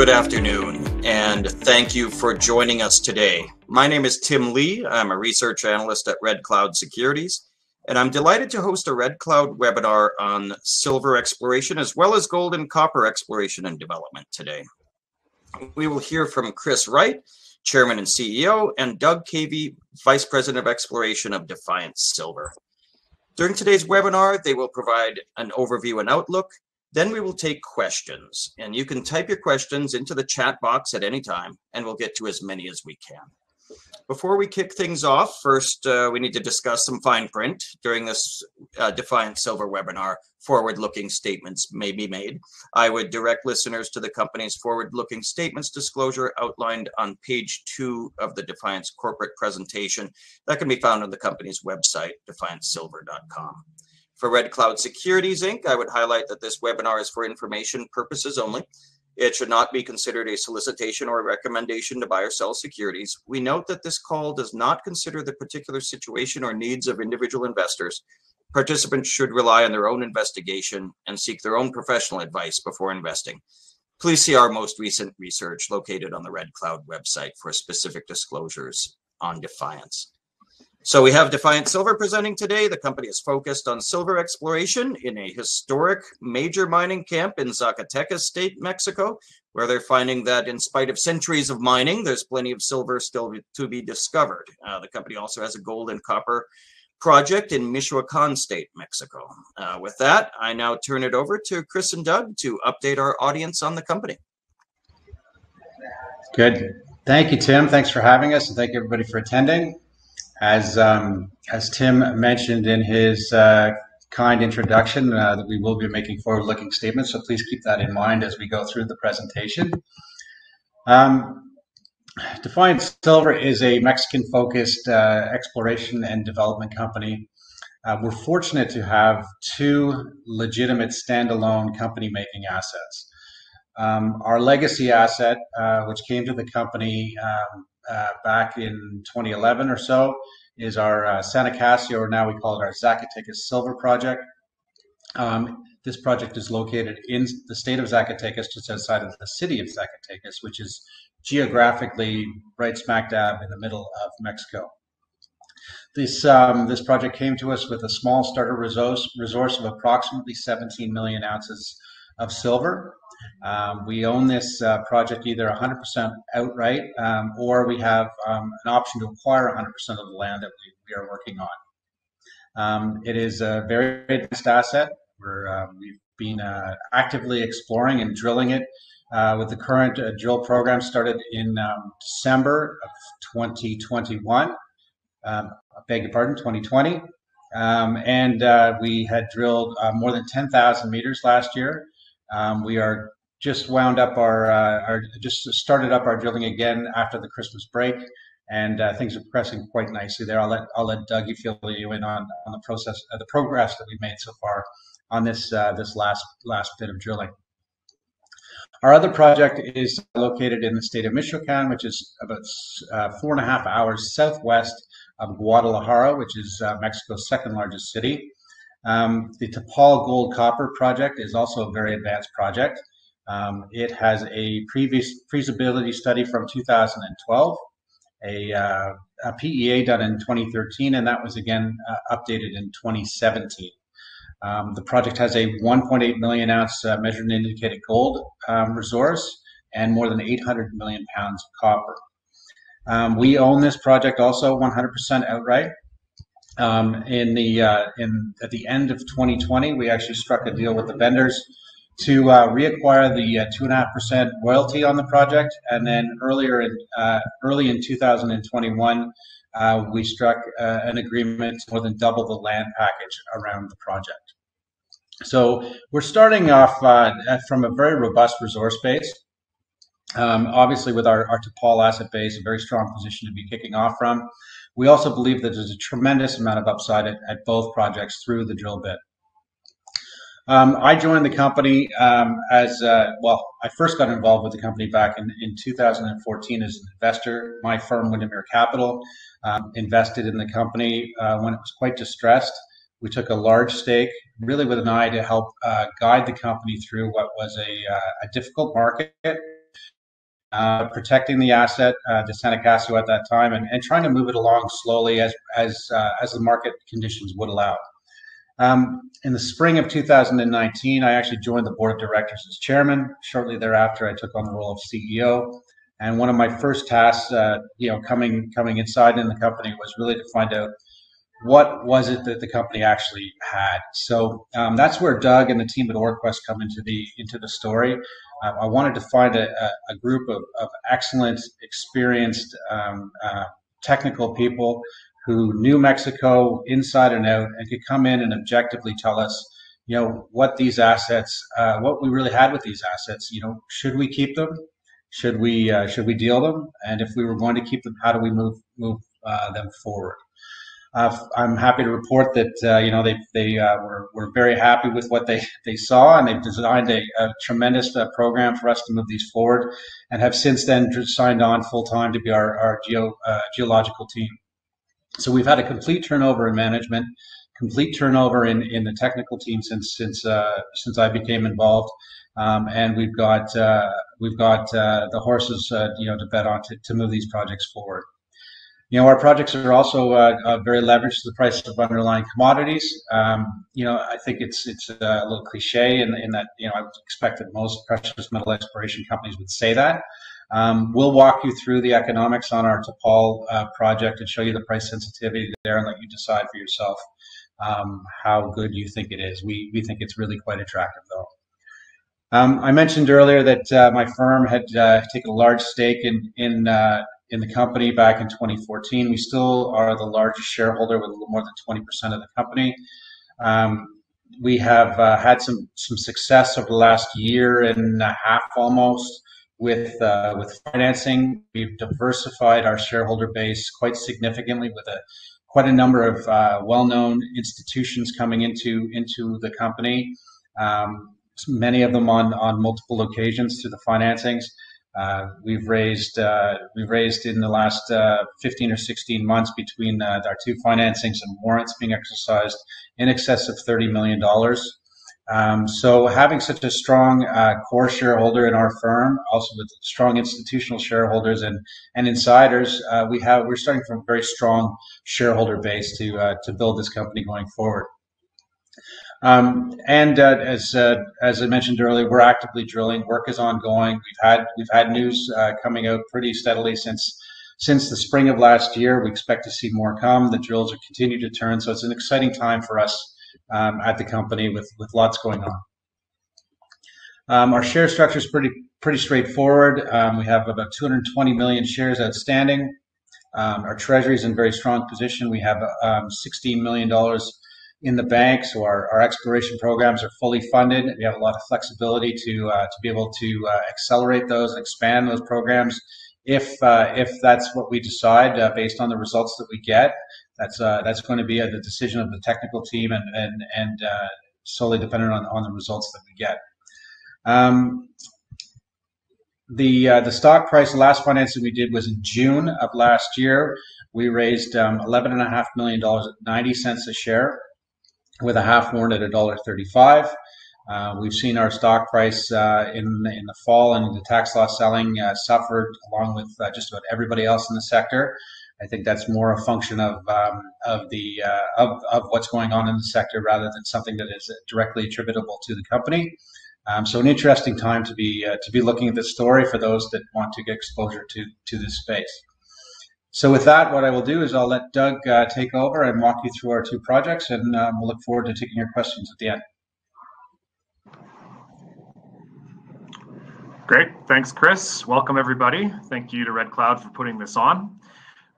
Good afternoon, and thank you for joining us today. My name is Tim Lee. I'm a research analyst at Red Cloud Securities, and I'm delighted to host a Red Cloud webinar on silver exploration as well as gold and copper exploration and development today. We will hear from Chris Wright, Chairman and CEO, and Doug Cavey, Vice President of Exploration of Defiance Silver. During today's webinar, they will provide an overview and outlook. Then we will take questions, and you can type your questions into the chat box at any time, and we'll get to as many as we can. Before we kick things off, first uh, we need to discuss some fine print. During this uh, Defiance Silver webinar, forward-looking statements may be made. I would direct listeners to the company's forward-looking statements disclosure outlined on page two of the Defiance corporate presentation that can be found on the company's website, defiancesilver.com. For Red Cloud Securities Inc., I would highlight that this webinar is for information purposes only. It should not be considered a solicitation or a recommendation to buy or sell securities. We note that this call does not consider the particular situation or needs of individual investors. Participants should rely on their own investigation and seek their own professional advice before investing. Please see our most recent research located on the Red Cloud website for specific disclosures on defiance. So we have Defiance Silver presenting today. The company is focused on silver exploration in a historic major mining camp in Zacatecas State, Mexico, where they're finding that in spite of centuries of mining, there's plenty of silver still to be discovered. Uh, the company also has a gold and copper project in Michoacan State, Mexico. Uh, with that, I now turn it over to Chris and Doug to update our audience on the company. Good. Thank you, Tim. Thanks for having us, and thank you everybody for attending. As um, as Tim mentioned in his uh, kind introduction, uh, that we will be making forward-looking statements, so please keep that in mind as we go through the presentation. Um, Defiance Silver is a Mexican-focused uh, exploration and development company. Uh, we're fortunate to have two legitimate standalone company-making assets. Um, our legacy asset, uh, which came to the company um, back in 2011 or so is our uh, San Acacio, or now we call it our Zacatecas Silver Project. Um, this project is located in the state of Zacatecas, just outside of the city of Zacatecas, which is geographically right smack dab in the middle of Mexico. This um, this project came to us with a small starter resource, resource of approximately 17 million ounces of silver. Um, we own this uh, project either 100% outright um, or we have um, an option to acquire 100% of the land that we, we are working on. Um, it is a very advanced asset. Uh, we've been uh, actively exploring and drilling it uh, with the current uh, drill program started in um, December of 2021. Um, I beg your pardon, 2020. and uh, we had drilled more than 10,000 meters last year. Um, we are just wound up our, uh, our, just started up our drilling again after the Christmas break, and uh, things are progressing quite nicely there. I'll let I'll let Dougie fill you in on, on the process, uh, the progress that we've made so far on this uh, this last last bit of drilling. Our other project is located in the state of Michoacan, which is about uh, four and a half hours southwest of Guadalajara, which is uh, Mexico's second largest city. Um, the Tepal Gold Copper project is also a very advanced project. Um, it has a previous feasibility study from 2012, a, uh, a, PEA done in 2013, and that was again uh, updated in 2017. Um, the project has a 1.8 million ounce uh, measured and indicated gold um, resource and more than 800 million pounds of copper. Um, we own this project also 100% outright. Um, in the uh, in at the end of 2020, we actually struck a deal with the vendors to uh, reacquire the uh, two and a half percent royalty on the project, and then earlier in uh, early in 2021, uh, we struck uh, an agreement to more than double the land package around the project. So we're starting off from a very robust resource base. Um, obviously, with our, our Tepal asset base, a very strong position to be kicking off from. We also believe that there's a tremendous amount of upside at, at both projects through the drill bit. Um, I joined the company um, as uh, well. I first got involved with the company back in, in 2014 as an investor. My firm, Windermere Capital, um, invested in the company uh, when it was quite distressed. We took a large stake, really with an eye to help uh, guide the company through what was a, uh, a difficult market uh, protecting the asset, uh, the San Acacio at that time, and, and trying to move it along slowly as as uh, as the market conditions would allow. Um, in the spring of 2019, I actually joined the board of directors as chairman. Shortly thereafter, I took on the role of CEO. And one of my first tasks, uh, you know, coming coming inside in the company was really to find out what was it that the company actually had. So um, that's where Doug and the team at OreQuest come into the into the story. I wanted to find a, a group of, of, excellent, experienced, um, uh, technical people who knew Mexico inside and out and could come in and objectively tell us, you know, what these assets, uh, what we really had with these assets. You know, should we keep them? Should we uh, should we deal them? And if we were going to keep them, how do we move move uh, them forward? Uh, I'm happy to report that uh, you know they they uh, were, were very happy with what they, they saw, and they've designed a, a tremendous uh, program for us to move these forward, and have since then signed on full time to be our our geo, uh, geological team. So we've had a complete turnover in management, complete turnover in, in the technical team since since uh, since I became involved, um, and we've got we've got the horses you know to bet on to, to move these projects forward. You know, our projects are also uh, uh, very leveraged to the price of underlying commodities. Um, you know, I think it's it's a little cliche in, in that you know I would expect that most precious metal exploration companies would say that. Um, we'll walk you through the economics on our Tepal uh, project and show you the price sensitivity there and let you decide for yourself um, how good you think it is. We we think it's really quite attractive though. Um, I mentioned earlier that uh, my firm had uh, taken a large stake in in uh, in the company back in 2014. We still are the largest shareholder with a little more than 20% of the company. Um, we have uh, had some some success over the last year and a half almost with uh, with financing. We've diversified our shareholder base quite significantly with a quite a number of uh, well-known institutions coming into into the company. Um, many of them on on multiple occasions through the financings. Uh, we've raised uh, we've raised in the last uh, 15 or 16 months between uh, our two financings and warrants being exercised in excess of 30 million dollars. Um, so having such a strong uh, core shareholder in our firm, also with strong institutional shareholders and and insiders, uh, we have we're starting from a very strong shareholder base to to build this company going forward. Um, and uh, as uh, as I mentioned earlier, we're actively drilling. Work is ongoing. We've had we've had news uh, coming out pretty steadily since since the spring of last year. We expect to see more come. The drills are continue to turn, so it's an exciting time for us um, at the company with with lots going on. Um, our share structure is pretty pretty straightforward. Um, we have about 220 million shares outstanding. Um, our treasury is in very strong position. We have um, 16 million dollars in the bank, so our, our exploration programs are fully funded. We have a lot of flexibility to uh, to be able to uh, accelerate those, and expand those programs, if uh, if that's what we decide uh, based on the results that we get. That's uh, that's going to be the decision of the technical team and and and uh, solely dependent on on the results that we get. Um, the the stock price, last financing we did was in June of last year. We raised um, eleven and a half million dollars at ninety cents a share with a half warrant at $1.35. Uh, we've seen our stock price uh, in in the fall and the tax loss selling uh, suffered along with uh, just about everybody else in the sector. I think that's more a function of um, of the uh, of, of what's going on in the sector rather than something that is directly attributable to the company. Um, so an interesting time to be uh, to be looking at this story for those that want to get exposure to to this space. So with that, what I will do is I'll let Doug uh, take over and walk you through our two projects, and um, we'll look forward to taking your questions at the end. Great. Thanks, Chris. Welcome, everybody. Thank you to Red Cloud for putting this on.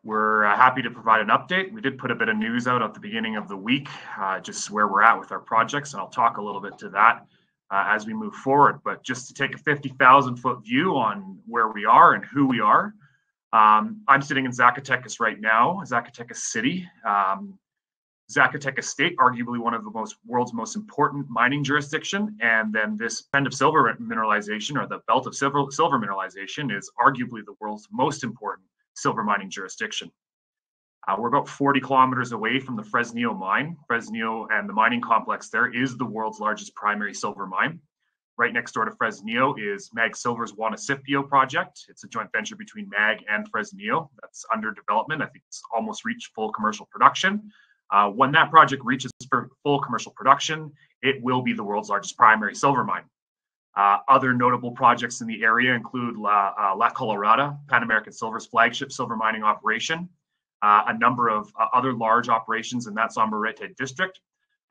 We're uh, happy to provide an update. We did put a bit of news out at the beginning of the week, uh, just where we're at with our projects, and I'll talk a little bit to that uh, as we move forward. But just to take a 50,000 foot view on where we are and who we are, um, I'm sitting in Zacatecas right now, Zacatecas City. Um, Zacatecas State, arguably one of the most world's most important mining jurisdiction, and then this bend of silver mineralization or the belt of silver silver mineralization is arguably the world's most important silver mining jurisdiction. Uh, we're about 40 kilometers away from the Fresnillo mine. Fresnillo and the mining complex there is the world's largest primary silver mine. Right next door to Fresnillo is Mag Silver's Juanicipio project. It's a joint venture between Mag and Fresnillo that's under development. I think it's almost reached full commercial production. Uh, when that project reaches full commercial production, it will be the world's largest primary silver mine. Uh, other notable projects in the area include La, uh, La Colorada, Pan American Silver's flagship silver mining operation, uh, a number of uh, other large operations in that Sombrerete district,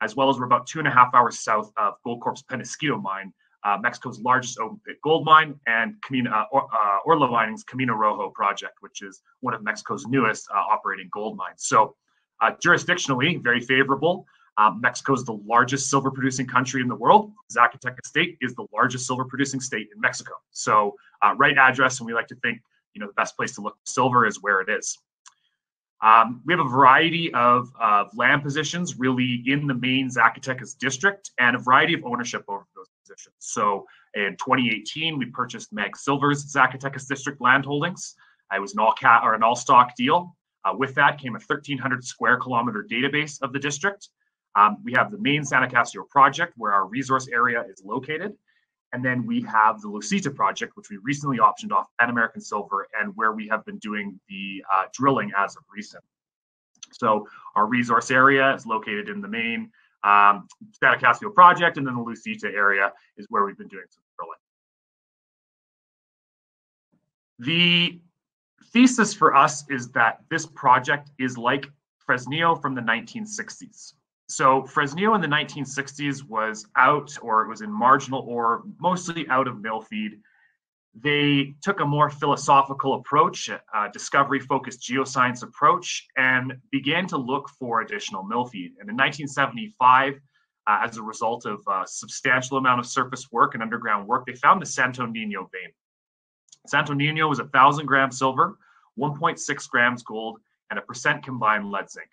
as well as we're about two and a half hours south of Goldcorp's Peñasquito mine, uh, Mexico's largest open pit gold mine, and Camino, uh, or, Orla Mining's Camino Rojo project, which is one of Mexico's newest operating gold mines. So jurisdictionally, very favorable. Um, Mexico is the largest silver producing country in the world. Zacatecas State is the largest silver producing state in Mexico. So, uh, right address, and we like to think, you know, the best place to look for silver is where it is. Um, we have a variety of, land positions really in the main Zacatecas district and a variety of ownership over those positions. So, in 2018, we purchased Mag Silver's Zacatecas district land holdings. It was an all cat or an all stock deal. Uh, with that came a 1,300 square kilometer database of the district. Um, we have the main San Acacio project where our resource area is located. And then we have the Lucita project, which we recently optioned off Pan American Silver and where we have been doing the uh, drilling as of recent. So our resource area is located in the main um, project, and then the Lucita area is where we've been doing some drilling. The thesis for us is that this project is like Fresnillo from the 1960s. So Fresnillo in the 1960s was out, or it was in marginal ore, mostly out of mill feed. They took a more philosophical approach, a discovery-focused geoscience approach, and began to look for additional mill feed. And in 1975, uh, as a result of a substantial amount of surface work and underground work, they found the Santo Nino vein. Santo Nino was a thousand grams silver, 1.6 grams gold, and a percent combined lead zinc.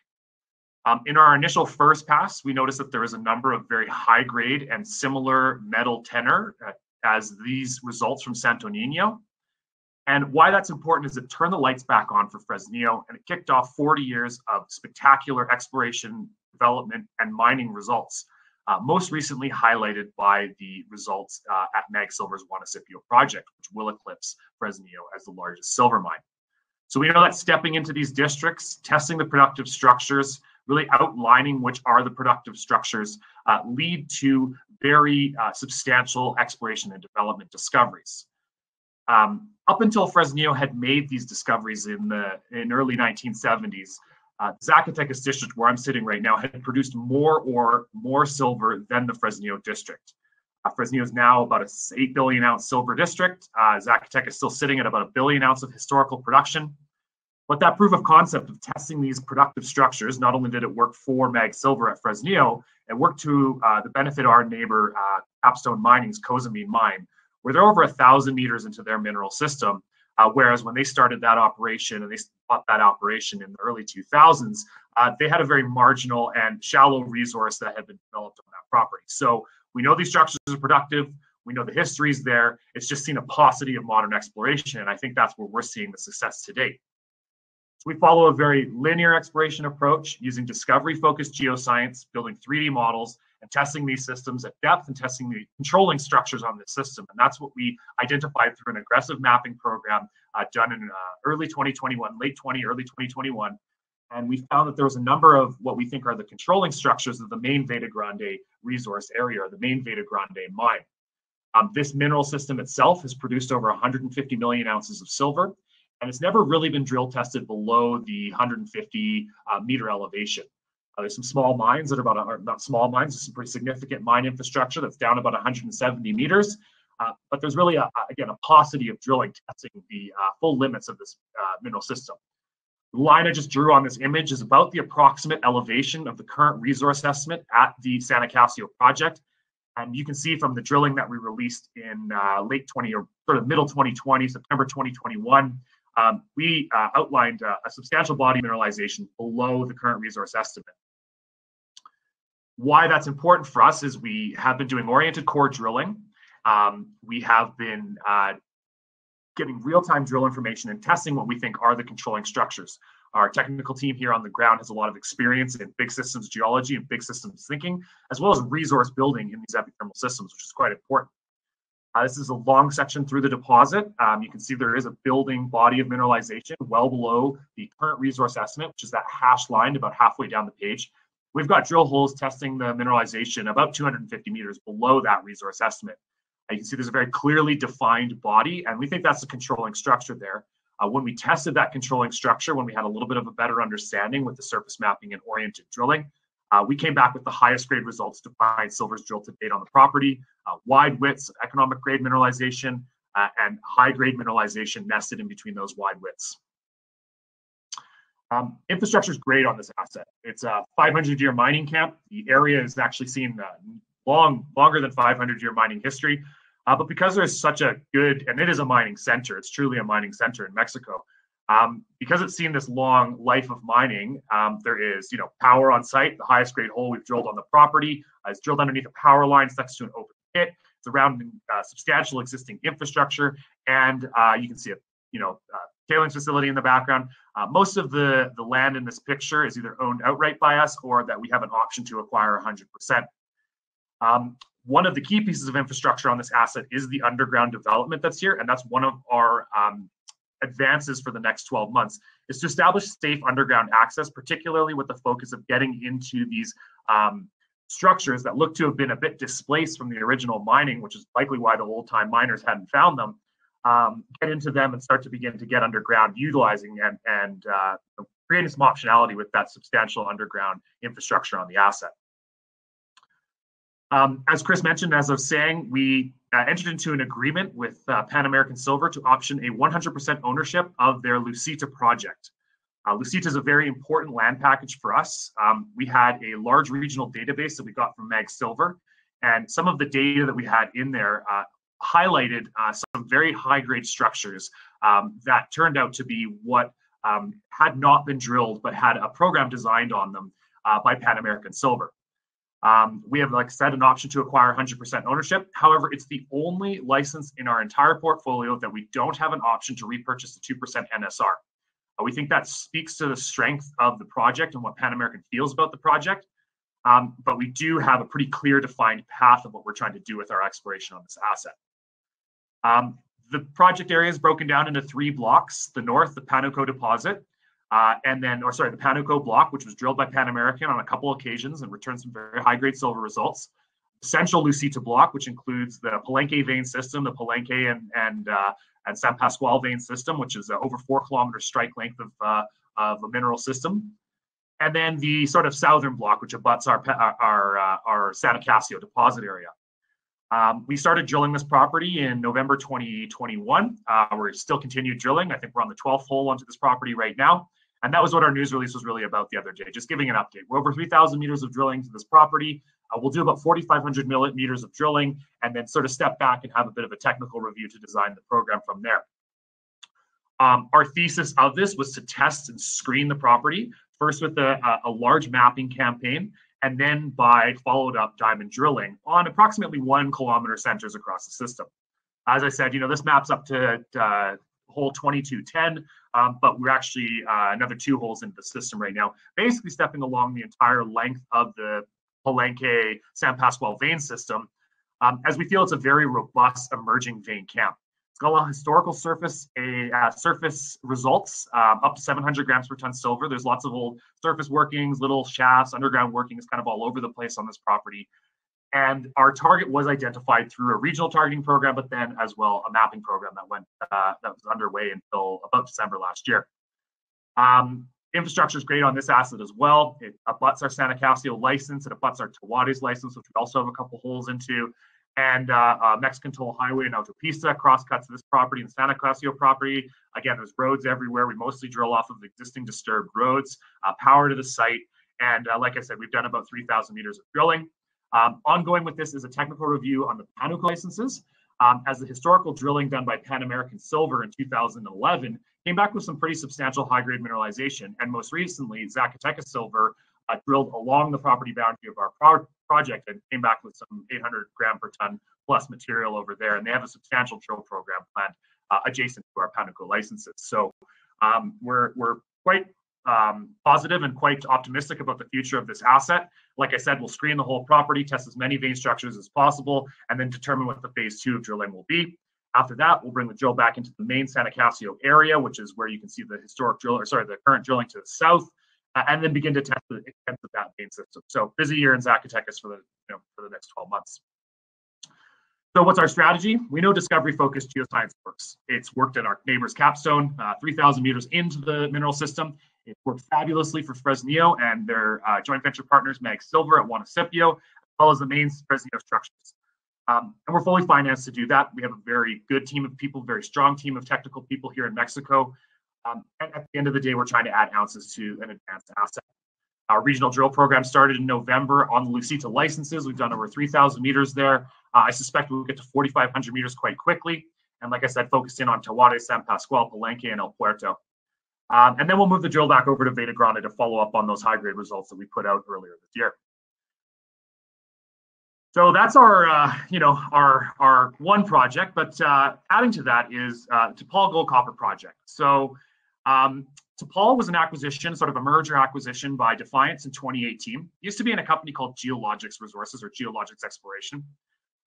Um, in our initial first pass, we noticed that there was a number of very high grade and similar metal tenor uh, as these results from Santo Nino. And why that's important is it turned the lights back on for Fresnillo and it kicked off 40 years of spectacular exploration, development, and mining results, uh, most recently highlighted by the results uh, at Mag Silver's Juanicipio project, which will eclipse Fresnillo as the largest silver mine. So we know that stepping into these districts, testing the productive structures, really outlining which are the productive structures, uh, lead to very uh, substantial exploration and development discoveries. Um, up until Fresnillo had made these discoveries in the in early 1970s, uh, Zacatecas district, where I'm sitting right now, had produced more or more silver than the Fresnillo district. Uh, Fresnillo is now about a 8 billion ounce silver district. Uh, Zacatecas is still sitting at about a billion ounce of historical production. But that proof of concept of testing these productive structures, not only did it work for Mag Silver at Fresnillo, it worked to uh, the benefit of our neighbor uh, Capstone Mining's Cozamin mine, where they're over a thousand meters into their mineral system. Uh, whereas when they started that operation and they bought that operation in the early 2000s, uh, they had a very marginal and shallow resource that had been developed on that property. So we know these structures are productive. We know the history is there. It's just seen a paucity of modern exploration. And I think that's where we're seeing the success to date. So we follow a very linear exploration approach using discovery focused geoscience, building 3D models and testing these systems at depth and testing the controlling structures on this system. And that's what we identified through an aggressive mapping program uh, done in uh, early 2021, late 20, early 2021. And we found that there was a number of what we think are the controlling structures of the main Veta Grande resource area, or the main Veta Grande mine. Um, this mineral system itself has produced over 150 million ounces of silver and it's never really been drill tested below the 150 uh, meter elevation. Uh, there's some small mines that are about, not small mines, there's some pretty significant mine infrastructure that's down about 170 meters. Uh, but there's really, a, again, a paucity of drilling testing the uh, full limits of this uh, mineral system. The line I just drew on this image is about the approximate elevation of the current resource estimate at the San Acacio project. And you can see from the drilling that we released in uh, late 20 or sort of middle 2020, September 2021, um, we uh, outlined uh, a substantial body mineralization below the current resource estimate. Why that's important for us is we have been doing oriented core drilling. Um, we have been uh, getting real-time drill information and testing what we think are the controlling structures. Our technical team here on the ground has a lot of experience in big systems geology and big systems thinking, as well as resource building in these epithermal systems, which is quite important. Uh, this is a long section through the deposit. Um, you can see there is a building body of mineralization well below the current resource estimate, which is that hash line about halfway down the page. We've got drill holes testing the mineralization about 250 meters below that resource estimate. Uh, you can see there's a very clearly defined body, and we think that's the controlling structure there. Uh, when we tested that controlling structure, when we had a little bit of a better understanding with the surface mapping and oriented drilling, uh, we came back with the highest grade results to find silver's drilled to date on the property, uh, wide widths, of economic grade mineralization, uh, and high grade mineralization nested in between those wide widths. Um, infrastructure is great on this asset. It's a 500 year mining camp. The area is actually seen uh, long, longer than 500 year mining history. Uh, but because there's such a good, and it is a mining center, it's truly a mining center in Mexico. Um, because it's seen this long life of mining, um, there is, you know, power on site. The highest grade hole we've drilled on the property uh, is drilled underneath a power line next to an open pit. It's around uh, substantial existing infrastructure, and uh, you can see a, you know, uh, tailings facility in the background. Uh, most of the the land in this picture is either owned outright by us or that we have an option to acquire 100%. Um, one of the key pieces of infrastructure on this asset is the underground development that's here, and that's one of our um, advances for the next 12 months is to establish safe underground access, particularly with the focus of getting into these um, structures that look to have been a bit displaced from the original mining, which is likely why the old time miners hadn't found them. Um, get into them and start to begin to get underground, utilizing and and uh, creating some optionality with that substantial underground infrastructure on the asset. Um, as Chris mentioned, as was saying, we uh, entered into an agreement with uh, Pan American Silver to option a 100% ownership of their Lucita project. Uh, Lucita is a very important land package for us. Um, we had a large regional database that we got from Mag Silver, and some of the data that we had in there uh, highlighted uh, some very high grade structures um, that turned out to be what um, had not been drilled but had a program designed on them uh, by Pan American Silver. Um, we have, like said, an option to acquire 100% ownership. However, it's the only license in our entire portfolio that we don't have an option to repurchase the 2% NSR. Uh, we think that speaks to the strength of the project and what Pan American feels about the project. Um, but we do have a pretty clear defined path of what we're trying to do with our exploration on this asset. Um, the project area is broken down into three blocks. The north, the Panuco deposit, uh, and then, or sorry, the Panuco block, which was drilled by Pan American on a couple occasions and returned some very high grade silver results. Central Lucita block, which includes the Palenque vein system, the Palenque and and uh, and San Pascual vein system, which is over four kilometer strike length of uh, of a mineral system, and then the sort of southern block, which abuts our our uh, our San Acacio deposit area. Um, we started drilling this property in November 2021. Uh, we're still continued drilling. I think we're on the 12th hole onto this property right now. And that was what our news release was really about the other day, just giving an update. We're over 3,000 meters of drilling to this property. Uh, we'll do about 4,500 meters of drilling and then sort of step back and have a bit of a technical review to design the program from there. Um, our thesis of this was to test and screen the property, first with a, a large mapping campaign, and then by followed up diamond drilling on approximately one kilometer centers across the system. As I said, you know, this maps up to uh, hole 2210, um, but we're actually uh, another two holes into the system right now, basically stepping along the entire length of the Palenque San Pasqual vein system, um, as we feel it's a very robust emerging vein camp. It's got a lot of historical surface a uh, surface results um, up to 700 grams per ton silver. There's lots of old surface workings, little shafts, underground workings, kind of all over the place on this property. And our target was identified through a regional targeting program, but then as well a mapping program that went uh, that was underway until about December last year. Um, infrastructure is great on this asset as well. It abuts our San Acacio license, it abuts our Tawadis license, which we also have a couple holes into, and uh, uh, Mexican Toll Highway and Autopista crosscuts this property and San Acacio property. Again, there's roads everywhere. We mostly drill off of existing disturbed roads, uh, power to the site. And uh, like I said, we've done about 3,000 meters of drilling. Um, ongoing with this is a technical review on the Panuco licenses, um, as the historical drilling done by Pan American Silver in 2011 came back with some pretty substantial high-grade mineralization. And most recently, Zacatecas Silver uh, drilled along the property boundary of our pro project and came back with some 800 gram per ton plus material over there. And they have a substantial drill program planned uh, adjacent to our Panuco licenses. So um, we're, we're quite um, positive and quite optimistic about the future of this asset. Like I said, we'll screen the whole property, test as many vein structures as possible, and then determine what the phase two of drilling will be. After that, we'll bring the drill back into the main San Acacio area, which is where you can see the historic drill, or sorry, the current drilling to the south, uh, and then begin to test the extent of that main system. So busy year in Zacatecas for the you know for the next 12 months. So what's our strategy? We know discovery-focused geoscience works. It's worked at our neighbor's capstone, uh, 3,000 meters into the mineral system. It worked fabulously for Fresnillo and their uh, joint venture partners, Mag Silver at Juanicipio, as well as the main Fresnillo structures. Um, and we're fully financed to do that. We have a very good team of people, very strong team of technical people here in Mexico. Um, and at the end of the day, we're trying to add ounces to an advanced asset. Our regional drill program started in November on the Lucita licenses. We've done over 3,000 meters there. Uh, I suspect we'll get to 4,500 meters quite quickly. And like I said, focused in on Tehuates, San Pascual, Palenque, and El Puerto. Um, and then we'll move the drill back over to Veta Grande to follow up on those high grade results that we put out earlier this year. So that's our, uh, you know, our our one project. But uh, adding to that is uh, Tepal Gold Copper Project. So um, was an acquisition, sort of a merger acquisition by Defiance in 2018. It used to be in a company called Geologix Resources or Geologix Exploration.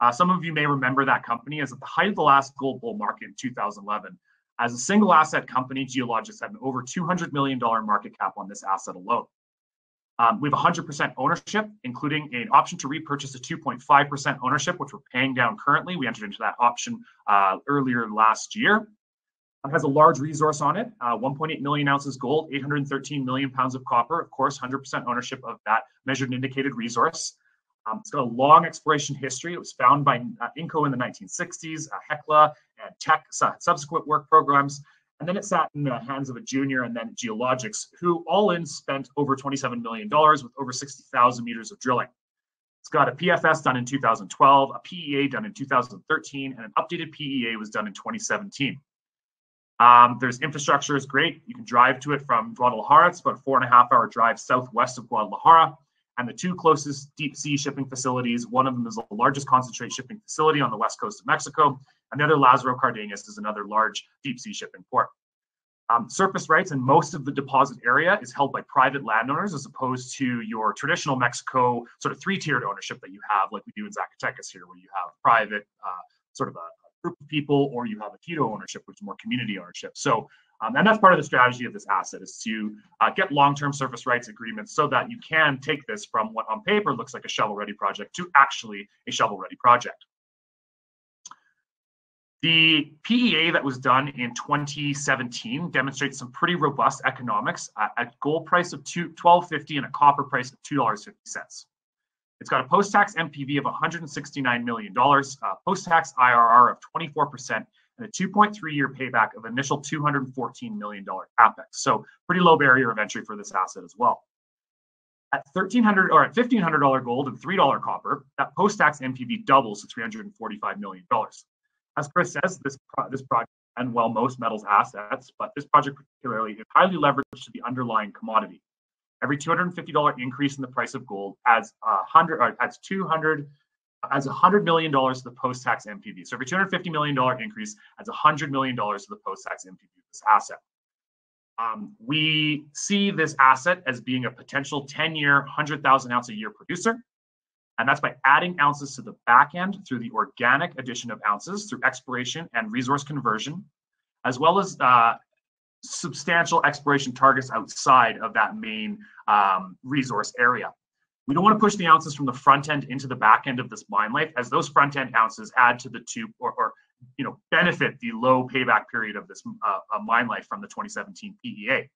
Uh, some of you may remember that company as at the height of the last gold bull market in 2011. As a single asset company, Geologix had an over $200 million market cap on this asset alone. Um, we have 100% ownership, including an option to repurchase a 2.5% ownership, which we're paying down currently. We entered into that option uh, earlier last year. It has a large resource on it, uh, 1.8 million ounces gold, 813 million pounds of copper. Of course, 100% ownership of that measured and indicated resource. Um, it's got a long exploration history. It was found by uh, Inco in the 1960s, uh, Hecla, and Teck subsequent work programs. And then it sat in the hands of a junior and then Geologix, who all in spent over $27 million with over 60,000 meters of drilling. It's got a PFS done in 2012, a PEA done in 2013, and an updated PEA was done in 2017. Um, there's infrastructure is great. You can drive to it from Guadalajara. It's about a four and a half hour drive southwest of Guadalajara. And the two closest deep sea shipping facilities, one of them is the largest concentrate shipping facility on the west coast of Mexico, and the other, Lázaro Cárdenas, is another large deep sea shipping port. Um, surface rights in most of the deposit area is held by private landowners as opposed to your traditional Mexico sort of three-tiered ownership that you have, like we do in Zacatecas here, where you have private, uh, sort of a, group of people, or you have a Ejido ownership, which is more community ownership. So, um, and that's part of the strategy of this asset is to uh, get long-term surface rights agreements so that you can take this from what on paper looks like a shovel-ready project to actually a shovel-ready project. The PEA that was done in 2017 demonstrates some pretty robust economics uh, at gold price of 1250 and a copper price of $2.50. It's got a post-tax NPV of $169 million, post-tax IRR of 24%, and a 2.3-year payback of initial $214 million capex. So pretty low barrier of entry for this asset as well. At 1,300 or at $1,500 gold and $3 copper, that post-tax NPV doubles to $345 million. As Chris says, this pro- this project and well most metals assets, but this project particularly is highly leveraged to the underlying commodity. Every $250 increase in the price of gold adds hundred or adds 200 adds $100 million to the post-tax NPV. So every $250 million increase adds $100 million to the post-tax NPV of this asset. Um, we see this asset as being a potential 10-year, 100,000 ounce a year producer. And that's by adding ounces to the back end through the organic addition of ounces through exploration and resource conversion, as well as uh, substantial exploration targets outside of that main um, resource area. We don't want to push the ounces from the front end into the back end of this mine life, as those front end ounces add to the two or, or you know benefit the low payback period of this uh, mine life from the 2017 PEA.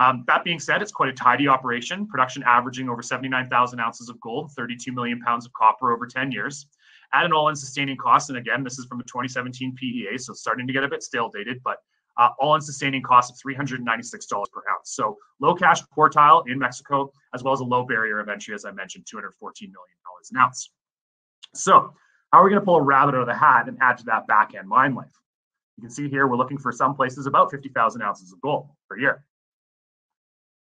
Um, that being said, it's quite a tidy operation. Production averaging over 79,000 ounces of gold, 32 million pounds of copper over 10 years, at an all-in sustaining cost. And again, this is from a 2017 PEA, so starting to get a bit stale dated, but uh, all in sustaining cost of $396 per ounce. So low cash quartile in Mexico, as well as a low barrier of entry, as I mentioned, $214 million an ounce. So how are we going to pull a rabbit out of the hat and add to that back end mine life? You can see here, we're looking for some places about 50,000 ounces of gold per year.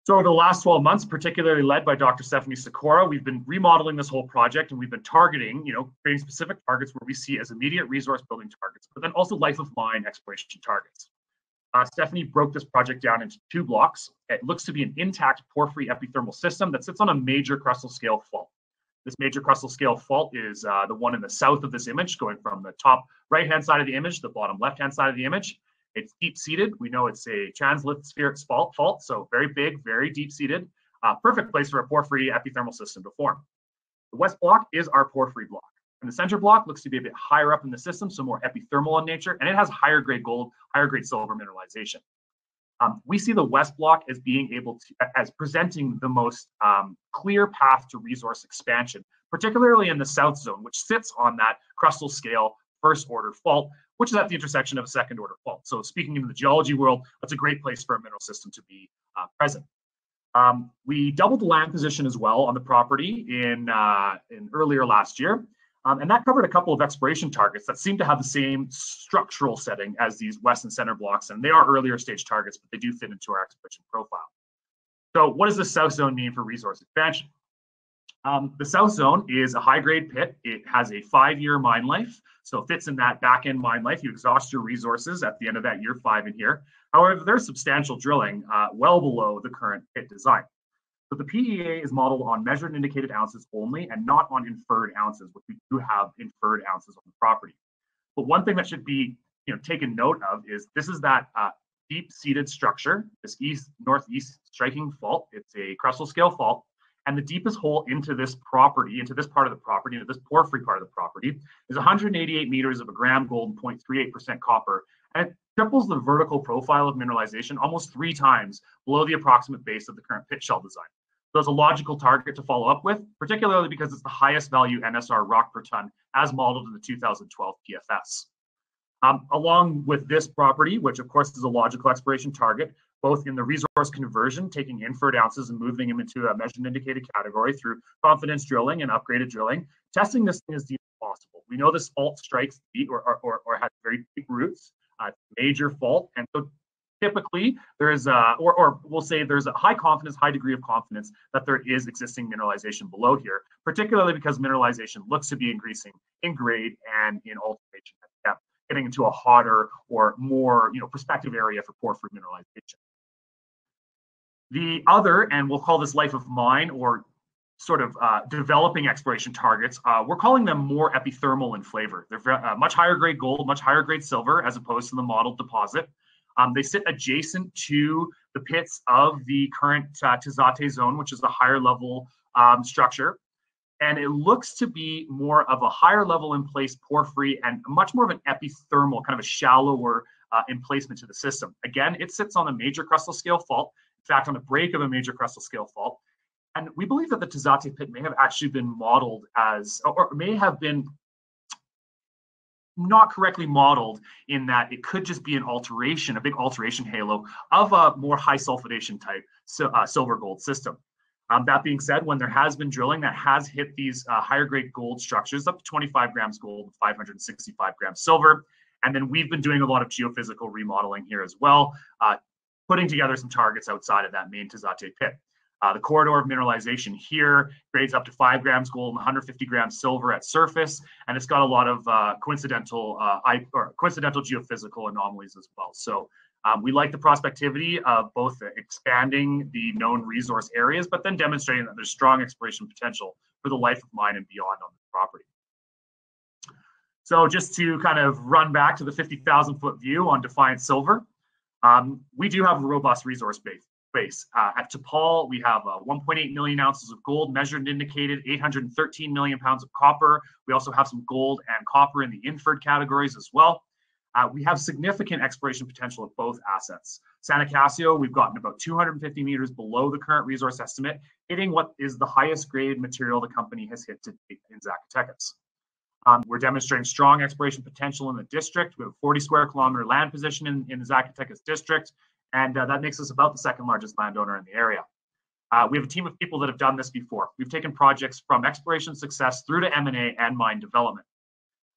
So over the last 12 months, particularly led by Dr. Stephanie Sikora, we've been remodeling this whole project and we've been targeting, you know, creating specific targets where we see as immediate resource building targets, but then also life of mine exploration targets. Uh, Stephanie broke this project down into two blocks. It looks to be an intact porphyry epithermal system that sits on a major crustal scale fault. This major crustal scale fault is uh, the one in the south of this image, going from the top right-hand side of the image to the bottom left-hand side of the image. It's deep-seated. We know it's a translithospheric fault, fault, so very big, very deep-seated. Uh, perfect place for a porphyry epithermal system to form. The west block is our porphyry block. And the center block looks to be a bit higher up in the system, so more epithermal in nature, and it has higher grade gold, higher grade silver mineralization. Um, we see the west block as being able to, as presenting the most um, clear path to resource expansion, particularly in the south zone, which sits on that crustal scale first order fault, which is at the intersection of a second order fault. So speaking in the geology world, that's a great place for a mineral system to be uh, present. Um, we doubled the land position as well on the property in, uh, in earlier last year. Um, and that covered a couple of exploration targets that seem to have the same structural setting as these west and center blocks. And they are earlier stage targets, but they do fit into our exploration profile. So what does the south zone mean for resource expansion? Um, the south zone is a high grade pit. It has a five year mine life. So it fits in that back end mine life. You exhaust your resources at the end of that year five in here. However, there's substantial drilling uh, well below the current pit design. So the PEA is modeled on measured and indicated ounces only and not on inferred ounces, which we do have inferred ounces on the property. But one thing that should be you know, taken note of is this is that uh, deep-seated structure, this east northeast striking fault. It's a crustal scale fault. And the deepest hole into this property, into this part of the property, into this porphyry part of the property, is 188 meters of a gram gold and 0.38% copper. And triples the vertical profile of mineralization almost three times below the approximate base of the current pit shell design. So it's a logical target to follow up with, particularly because it's the highest value NSR rock per ton as modeled in the 2012 PFS. Um, along with this property, which of course is a logical exploration target, both in the resource conversion, taking inferred ounces and moving them into a measured indicated category through confidence drilling and upgraded drilling, testing this thing as deep as possible. We know this fault strikes deep or, or, or has very deep roots, uh, major fault, and so typically there is a, or, or we'll say there's a high confidence, high degree of confidence that there is existing mineralization below here, particularly because mineralization looks to be increasing in grade and in alteration at depth, getting into a hotter or more, you know, prospective area for porphyry mineralization. The other, and we'll call this life of mine or sort of uh, developing exploration targets, uh, we're calling them more epithermal in flavor. They're uh, much higher grade gold, much higher grade silver, as opposed to the modeled deposit. Um, they sit adjacent to the pits of the current uh, Tizate zone, which is the higher level um, structure. And it looks to be more of a higher level in place porphyry and much more of an epithermal, kind of a shallower uh, emplacement to the system. Again, it sits on a major crustal scale fault, in fact, on the break of a major crustal scale fault. And we believe that the Tizate pit may have actually been modeled as, or may have been not correctly modeled in that it could just be an alteration, a big alteration halo of a more high sulfidation type so, uh, silver gold system. Um, that being said, when there has been drilling that has hit these uh, higher grade gold structures up to 25 grams gold, 565 grams silver, and then we've been doing a lot of geophysical remodeling here as well, uh, putting together some targets outside of that main Tizate pit. Uh, the corridor of mineralization here grades up to five grams gold and 150 grams silver at surface, and it's got a lot of uh, coincidental uh, or coincidental geophysical anomalies as well. So um, we like the prospectivity of both expanding the known resource areas, but then demonstrating that there's strong exploration potential for the life of mine and beyond on the property. So just to kind of run back to the 50,000 foot view on Defiance Silver, um, we do have a robust resource base Uh, at Tepal, we have uh, 1.8 million ounces of gold measured and indicated, 813 million pounds of copper. We also have some gold and copper in the inferred categories as well. Uh, we have significant exploration potential at both assets. San Acacio, we've gotten about 250 meters below the current resource estimate, hitting what is the highest grade material the company has hit to date in Zacatecas. Um, we're demonstrating strong exploration potential in the district. We have a 40 square kilometer land position in, in the Zacatecas district and uh, that makes us about the second largest landowner in the area. Uh, we have a team of people that have done this before. We've taken projects from exploration success through to M&A and mine development.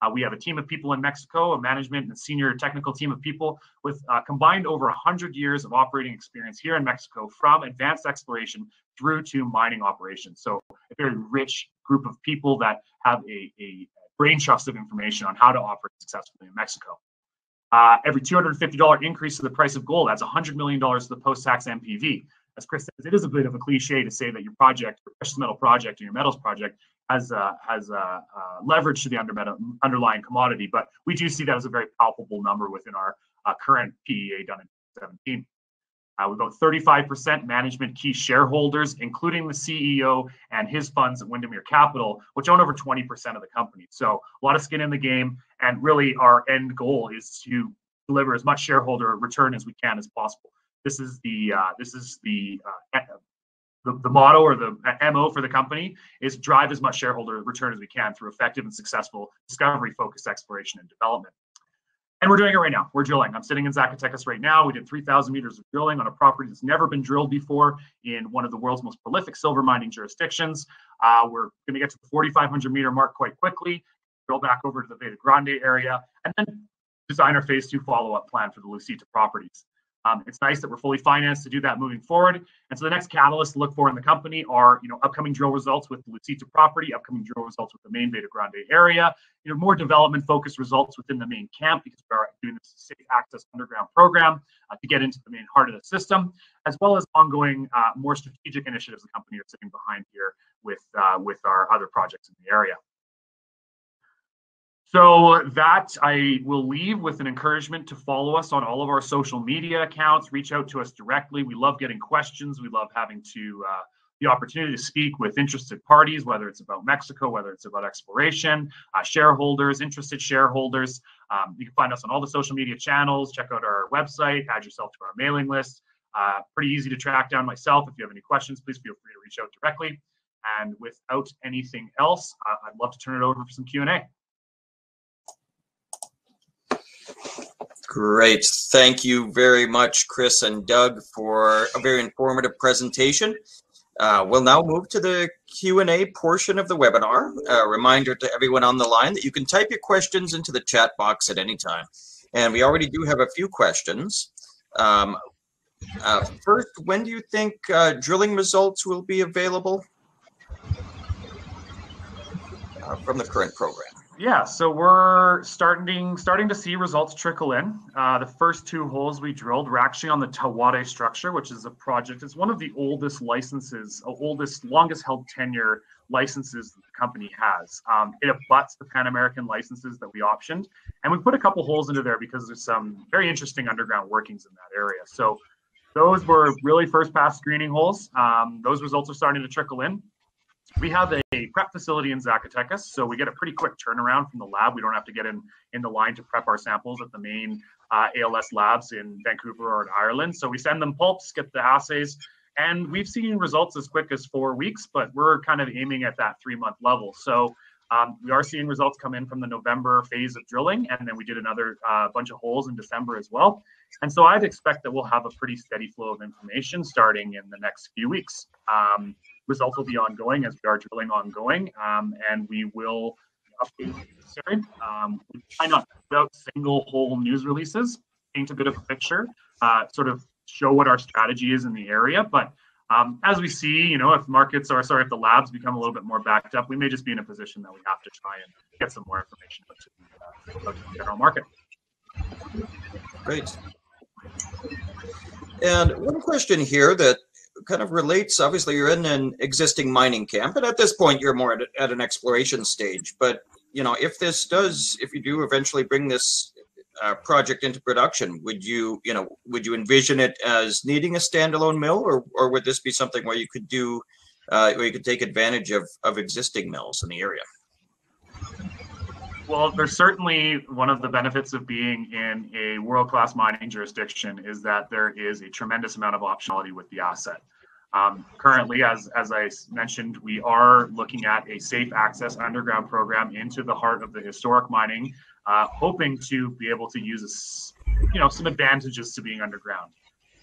Uh, we have a team of people in Mexico, a management and senior technical team of people with uh, combined over 100 years of operating experience here in Mexico from advanced exploration through to mining operations. So a very rich group of people that have a, a brain trust of information on how to operate successfully in Mexico. Uh, every $250 increase to the price of gold adds $100 million to the post-tax NPV. As Chris says, it is a bit of a cliche to say that your project, your precious metal project, or your metals project has uh, has uh, leverage to the under underlying commodity, but we do see that as a very palpable number within our uh, current PEA done in 2017. Uh, we've got 35% management key shareholders, including the CEO and his funds at Windermere Capital, which own over 20% of the company. So a lot of skin in the game, and really our end goal is to deliver as much shareholder return as we can as possible. This is the uh, this is the, uh, the the motto or the mo for the company is drive as much shareholder return as we can through effective and successful discovery focused exploration and development. And we're doing it right now. We're drilling. I'm sitting in Zacatecas right now. We did 3,000 meters of drilling on a property that's never been drilled before in one of the world's most prolific silver mining jurisdictions. Uh, we're going to get to the 4,500 meter mark quite quickly, drill back over to the Veta Grande area, and then design our phase two follow up plan for the Lucita properties. Um, it's nice that we're fully financed to do that moving forward. And so the next catalyst to look for in the company are, you know, upcoming drill results with the Lucita property, upcoming drill results with the main Veta Grande area, you know, more development focused results within the main camp because we are doing this safe access underground program uh, to get into the main heart of the system, as well as ongoing uh, more strategic initiatives the company are sitting behind here with uh, with our other projects in the area. So that I will leave with an encouragement to follow us on all of our social media accounts. Reach out to us directly. We love getting questions. We love having to uh, the opportunity to speak with interested parties, whether it's about Mexico, whether it's about exploration, uh, shareholders, interested shareholders. Um, you can find us on all the social media channels. Check out our website. Add yourself to our mailing list. Uh, pretty easy to track down myself. If you have any questions, please feel free to reach out directly. And without anything else, uh, I'd love to turn it over for some Q and A. Great. Thank you very much, Chris and Doug, for a very informative presentation. Uh, we'll now move to the Q&A portion of the webinar. A reminder to everyone on the line that you can type your questions into the chat box at any time. And we already do have a few questions. Um, uh, first, when do you think uh, drilling results will be available uh, from the current program? Yeah, so we're starting starting to see results trickle in. Uh, the first two holes we drilled were actually on the Tawade structure, which is a project. It's one of the oldest licenses, uh, oldest, longest held tenure licenses that the company has. Um, it abuts the Pan American licenses that we optioned, and we put a couple holes into there because there's some very interesting underground workings in that area. So those were really first pass screening holes. Um, those results are starting to trickle in we have a prep facility in Zacatecas, so we get a pretty quick turnaround from the lab. We don't have to get in in the line to prep our samples at the main uh, ALS labs in Vancouver or in Ireland. So we send them pulps, get the assays, and we've seen results as quick as four weeks, but we're kind of aiming at that three month level. So um, we are seeing results come in from the November phase of drilling, and then we did another uh, bunch of holes in December as well. And so I'd expect that we'll have a pretty steady flow of information starting in the next few weeks. Um, results will be ongoing as we are drilling ongoing, um, and we will update necessary. Um, we try not to put out single hole news releases, paint a bit of a picture, uh, sort of show what our strategy is in the area. But um, as we see, you know, if markets are sorry, if the labs become a little bit more backed up, we may just be in a position that we have to try and get some more information about the, uh, the general market. Great. And one question here that kind of relates. Obviously, you're in an existing mining camp, and at this point, you're more at, at an exploration stage. But you know, if this does, if you do eventually bring this uh, project into production, would you, you know, would you envision it as needing a standalone mill, or or would this be something where you could do, uh, where you could take advantage of of existing mills in the area? Well, there's certainly one of the benefits of being in a world class mining jurisdiction is that there is a tremendous amount of optionality with the asset. Um, currently, as, as I mentioned, we are looking at a safe access underground program into the heart of the historic mining, uh, hoping to be able to use you know, some advantages to being underground.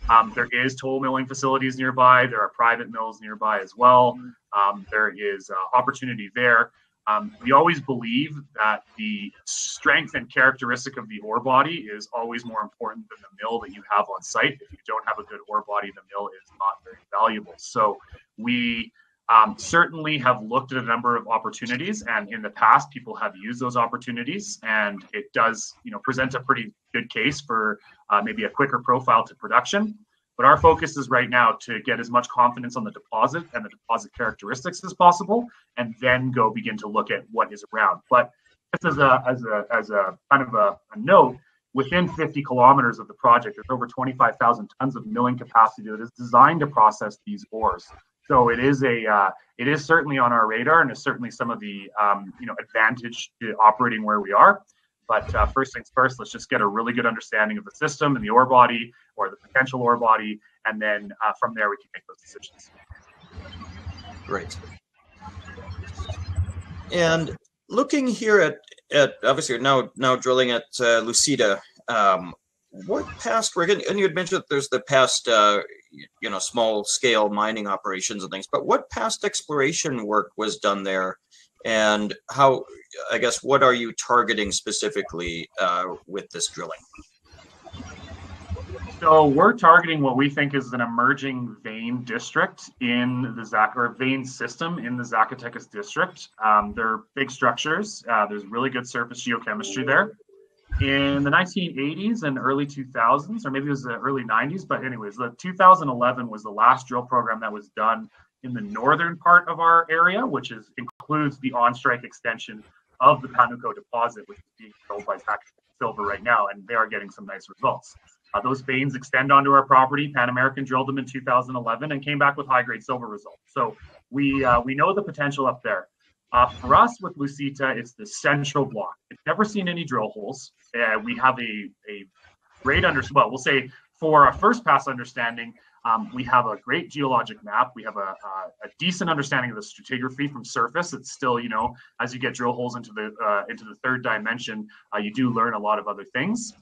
Um, there is toll milling facilities nearby. There are private mills nearby as well. Um, there is uh, opportunity there. Um, we always believe that the strength and characteristic of the ore body is always more important than the mill that you have on site. If you don't have a good ore body, the mill is not very valuable. So we Um, certainly have looked at a number of opportunities, and in the past, people have used those opportunities, and it does, you know, present a pretty good case for uh, maybe a quicker profile to production. But our focus is right now to get as much confidence on the deposit and the deposit characteristics as possible, and then go begin to look at what is around. But just as a as a as a kind of a, a note, within 50 kilometers of the project, there's over 25,000 tons of milling capacity that is designed to process these ores. So it is a uh, it is certainly on our radar, and is certainly some of the um, you know advantage to operating where we are. But uh, first things first, let's just get a really good understanding of the system and the ore body, or the potential ore body, and then uh, from there we can make those decisions. Great. And looking here at at obviously now now drilling at uh, Lucita, um, what past work and you had mentioned that there's the past uh, you know small scale mining operations and things, but what past exploration work was done there, and how I guess what are you targeting specifically uh, with this drilling? So we're targeting what we think is an emerging vein district in the Zac or vein system in the Zacatecas district. Um, they're big structures. Uh, there's really good surface geochemistry there. In the 1980s and early 2000s, or maybe it was the early 90s, but anyways, the 2011 was the last drill program that was done in the northern part of our area, which is includes the on-strike extension of the Panuco deposit, which is being drilled by Zac Silver right now, and they are getting some nice results. Uh, those veins extend onto our property. Pan American drilled them in 2011 and came back with high grade silver results. So we uh, we know the potential up there. Uh, for us with Lucita, it's the central block. It's never seen any drill holes. We have a, a great under well, we'll say for a first pass understanding, um, we have a great geologic map. We have a, a, a, decent understanding of the stratigraphy from surface. It's still, you know, as you get drill holes into the uh, into the third dimension, uh, you do learn a lot of other things.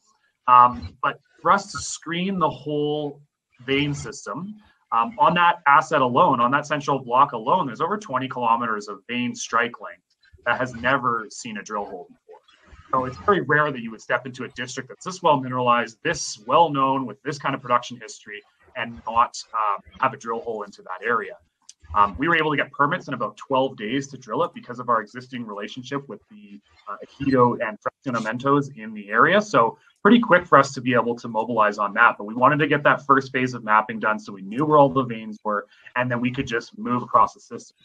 Um, but for us to screen the whole vein system um, on that asset alone, on that central block alone, there's over 20 kilometers of vein strike length that has never seen a drill hole before. So it's very rare that you would step into a district that's this well mineralized, this well known with this kind of production history, and not um, have a drill hole into that area. Um, we were able to get permits in about 12 days to drill it because of our existing relationship with the uh, Ejido and Fraccionamentos in the area. So pretty quick for us to be able to mobilize on that. But we wanted to get that first phase of mapping done so we knew where all the veins were, and then we could just move across the system.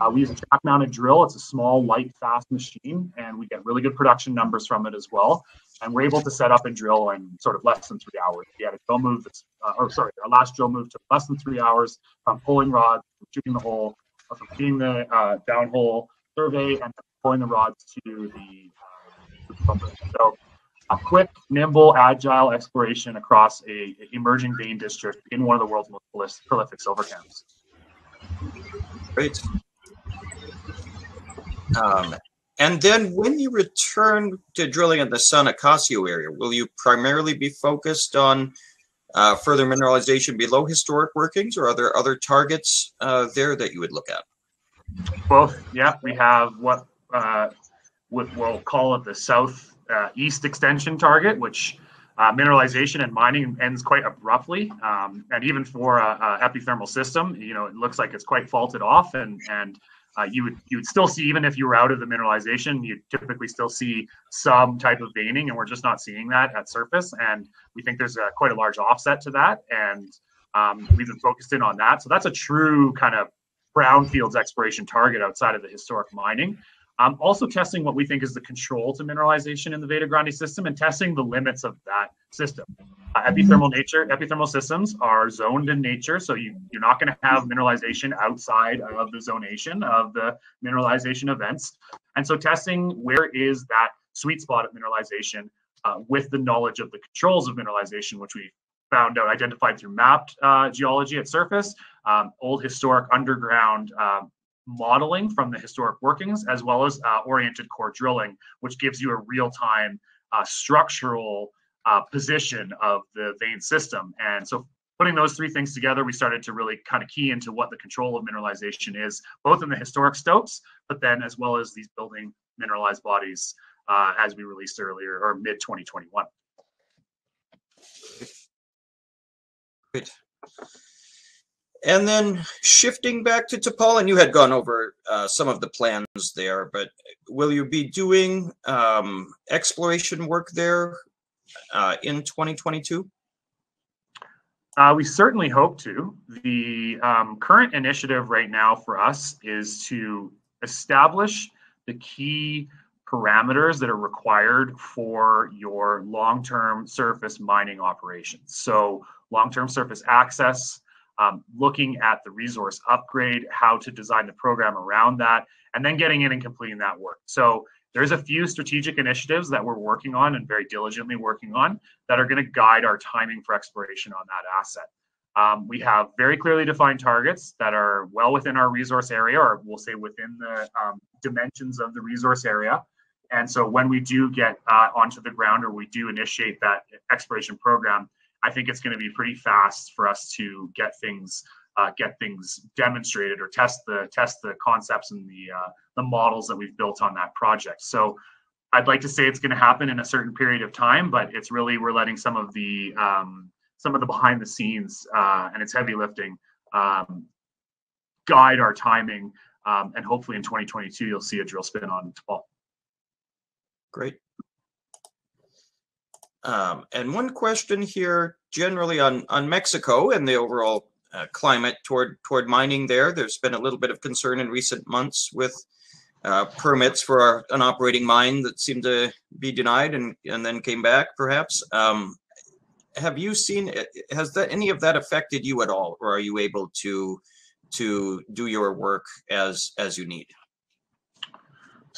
Uh, we use a track mounted drill. It's a small, light, fast machine, and we get really good production numbers from it as well. And we're able to set up and drill in sort of less than three hours. We had a drill move that's, uh, or sorry, our last drill move took less than three hours from pulling rods, shooting the hole, from feeding the uh, downhole survey, and pulling the rods to the. Uh, so a quick, nimble, agile exploration across a, a emerging vein district in one of the world's most prolific silver camps. Great. Um, and then when you return to drilling in the San Acacio area, will you primarily be focused on uh, further mineralization below historic workings, or are there other targets uh, there that you would look at? Both. Yeah, we have what uh, we'll call it the south uh, east extension target, which uh, mineralization and mining ends quite abruptly. Um, and even for a, epithermal system, you know, it looks like it's quite faulted off. And and uh, you would you would still see even if you were out of the mineralization, you typically still see some type of veining, and we're just not seeing that at surface. And we think there's a, quite a large offset to that, and um, we've been focused in on that. So that's a true kind of brownfields exploration target outside of the historic mining. Um, also testing what we think is the control to mineralization in the Veta Grande system and testing the limits of that system. Uh, epithermal nature, epithermal systems are zoned in nature, so you, you're not going to have mineralization outside of the zonation of the mineralization events. And so testing where is that sweet spot of mineralization uh, with the knowledge of the controls of mineralization, which we found out identified through mapped uh, geology at surface, um, old historic underground um, modeling from the historic workings, as well as uh, oriented core drilling, which gives you a real time uh, structural uh, position of the vein system. And so putting those three things together, we started to really kind of key into what the control of mineralization is, both in the historic stopes, but then as well as these building mineralized bodies uh, as we released earlier or mid 2021. Great. And then shifting back to and you had gone over uh, some of the plans there, but will you be doing um, exploration work there uh, in 2022? Uh, we certainly hope to. The um, current initiative right now for us is to establish the key parameters that are required for your long-term surface mining operations. So long-term surface access, um, looking at the resource upgrade, how to design the program around that, and then getting in and completing that work. So there's a few strategic initiatives that we're working on and very diligently working on that are going to guide our timing for exploration on that asset. Um, we have very clearly defined targets that are well within our resource area, or we'll say within the um, dimensions of the resource area. And so when we do get uh, onto the ground or we do initiate that exploration program, I think it's going to be pretty fast for us to get things uh, get things demonstrated or test the test the concepts and the uh, the models that we've built on that project. So I'd like to say it's going to happen in a certain period of time, but it's really we're letting some of the um, some of the behind the scenes uh, and it's heavy lifting um, guide our timing. Um, and hopefully in 2022, you'll see a drill spin on Tepal. Great. Um, and one question here, generally on on Mexico and the overall uh, climate toward toward mining there. There's been a little bit of concern in recent months with uh, permits for our, an operating mine that seemed to be denied and and then came back, perhaps. Um, have you seen has that any of that affected you at all or are you able to to do your work as as you need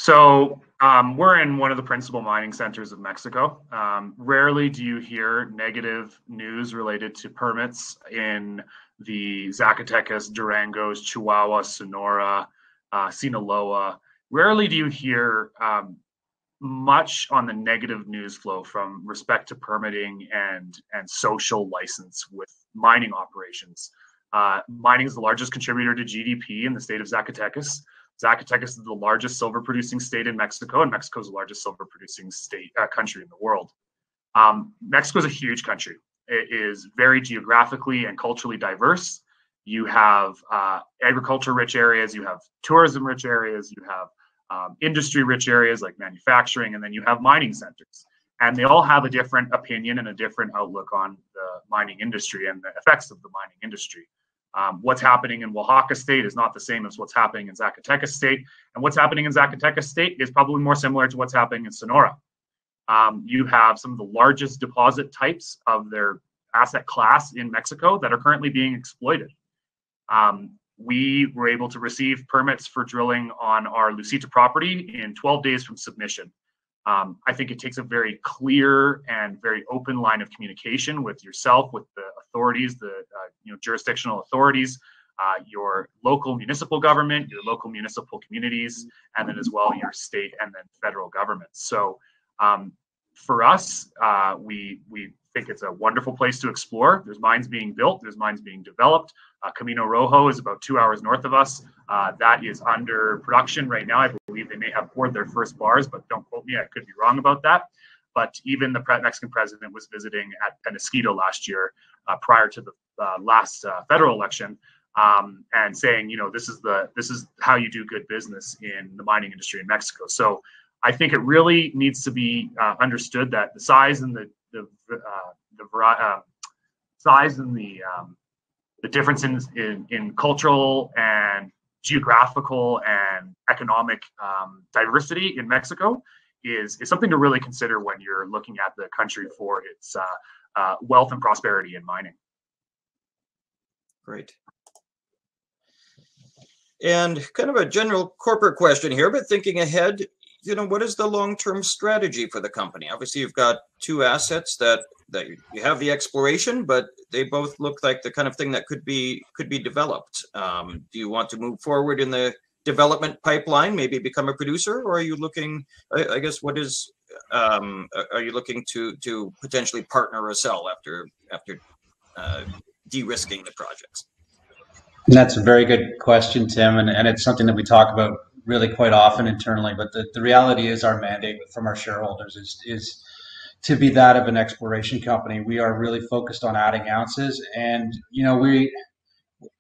so um, we're in one of the principal mining centers of mexico um, rarely do you hear negative news related to permits in the zacatecas durangos chihuahua sonora uh, sinaloa rarely do you hear um, much on the negative news flow from respect to permitting and and social license with mining operations. Uh, mining is the largest contributor to GDP in the state of Zacatecas. Zacatecas is the largest silver producing state in Mexico, and Mexico is the largest silver producing state uh, country in the world. Um, Mexico is a huge country. It is very geographically and culturally diverse. You have uh, agriculture rich areas, you have tourism rich areas, you have um, industry rich areas like manufacturing, and then you have mining centers. And they all have a different opinion and a different outlook on the mining industry and the effects of the mining industry. Um, what's happening in Oaxaca State is not the same as what's happening in Zacatecas State. And what's happening in Zacatecas State is probably more similar to what's happening in Sonora. Um, you have some of the largest deposit types of their asset class in Mexico that are currently being exploited. Um, we were able to receive permits for drilling on our Lucita property in 12 days from submission. Um, I think it takes a very clear and very open line of communication with yourself, with the authorities, the uh, you know jurisdictional authorities, uh, your local municipal government, your local municipal communities, and then as well your state and then federal government. So um, for us, uh, we we think it's a wonderful place to explore. There's mines being built, there's mines being developed. Uh, Camino Rojo is about two hours north of us. Uh, that is under production right now. Believe they may have poured their first bars, but don't quote me. I could be wrong about that. But even the Mexican president was visiting at Penasquito last year, uh, prior to the uh, last uh, federal election, um, and saying, you know, this is the this is how you do good business in the mining industry in Mexico. So I think it really needs to be uh, understood that the size and the the uh, the uh, size and the um, the difference in, in, in cultural and geographical and economic um, diversity in Mexico is is something to really consider when you're looking at the country for its uh, uh, wealth and prosperity in mining. Great. And kind of a general corporate question here, but thinking ahead, you know, what is the long-term strategy for the company? Obviously, you've got two assets that that you have the exploration, but they both look like the kind of thing that could be could be developed. Um, do you want to move forward in the development pipeline, maybe become a producer, or are you looking? I, I guess what is um, are you looking to to potentially partner or sell after after uh, de-risking the projects? That's a very good question, Tim, and, and it's something that we talk about really quite often internally. But the, the reality is our mandate from our shareholders is is to be that of an exploration company. We are really focused on adding ounces, and you know we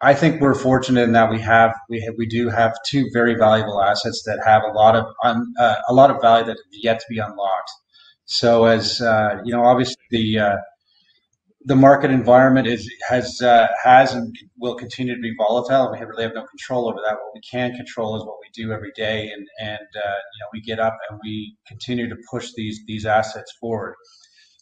I think we're fortunate in that we have we have, we do have two very valuable assets that have a lot of un, uh, a lot of value that have yet to be unlocked. So as uh, you know, obviously the uh, the market environment is has uh, has and will continue to be volatile. We really have no control over that. What we can control is what do every day, and and uh, you know we get up and we continue to push these these assets forward.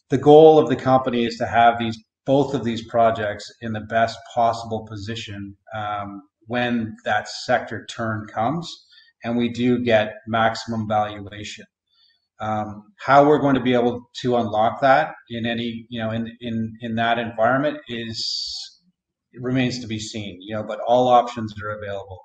The goal of the company is to have these both of these projects in the best possible position um, when that sector turn comes, and we do get maximum valuation. Um, how we're going to be able to unlock that in any, you know, in in in that environment is remains to be seen. You know, but all options are available.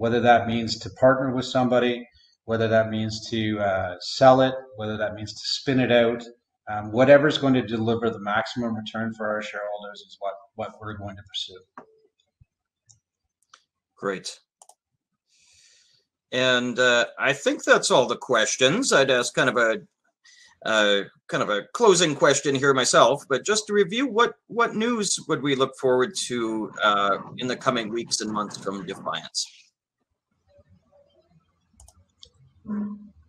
Whether that means to partner with somebody, whether that means to uh, sell it, whether that means to spin it out, um, whatever is going to deliver the maximum return for our shareholders is what what we're going to pursue. Great. And uh, I think that's all the questions. I'd ask kind of a uh, kind of a closing question here myself, but just to review, what what news would we look forward to uh, in the coming weeks and months from Defiance?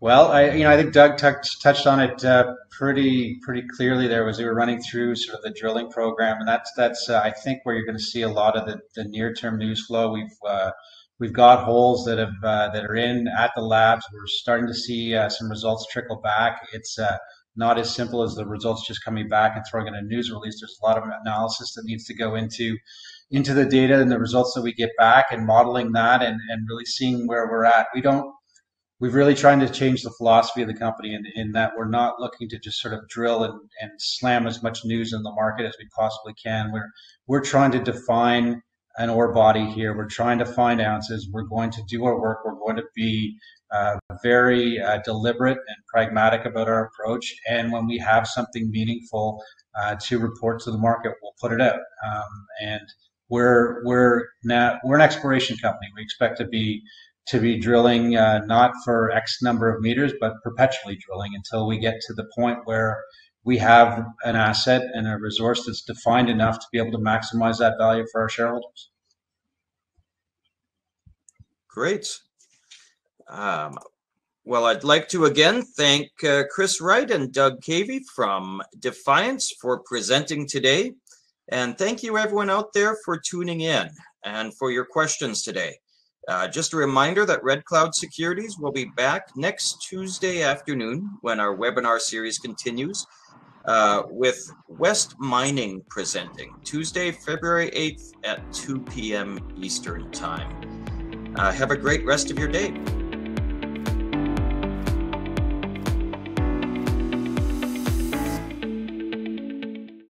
Well, I you know I think Doug touched touched on it uh, pretty pretty clearly. There was we were running through sort of the drilling program, and that's that's uh, I think where you're going to see a lot of the, the near term news flow. We've uh, We've got holes that have uh, that are in at the labs. We're starting to see uh, some results trickle back. It's uh, not as simple as the results just coming back and throwing in a news release. There's a lot of analysis that needs to go into into the data and the results that we get back and modeling that and, and really seeing where we're at. We don't we've really trying to change the philosophy of the company in, in that we're not looking to just sort of drill and, and slam as much news in the market as we possibly can. We're we're trying to define an ore body here. We're trying to find ounces. We're going to do our work. We're going to be uh, very uh, deliberate and pragmatic about our approach. And when we have something meaningful uh, to report to the market, we'll put it out. Um, and we're we're now we're an exploration company. We expect to be to be drilling uh, not for X number of meters, but perpetually drilling until we get to the point where we have an asset and a resource that's defined enough to be able to maximize that value for our shareholders. Great. Um, well, I'd like to again thank uh, Chris Wright and Doug Cavey from Defiance for presenting today. And thank you, everyone out there, for tuning in and for your questions today. Uh, just a reminder that Red Cloud Securities will be back next Tuesday afternoon when our webinar series continues uh, with West Mining presenting Tuesday, February 8th at 2 p.m. Eastern Time. Uh, have a great rest of your day.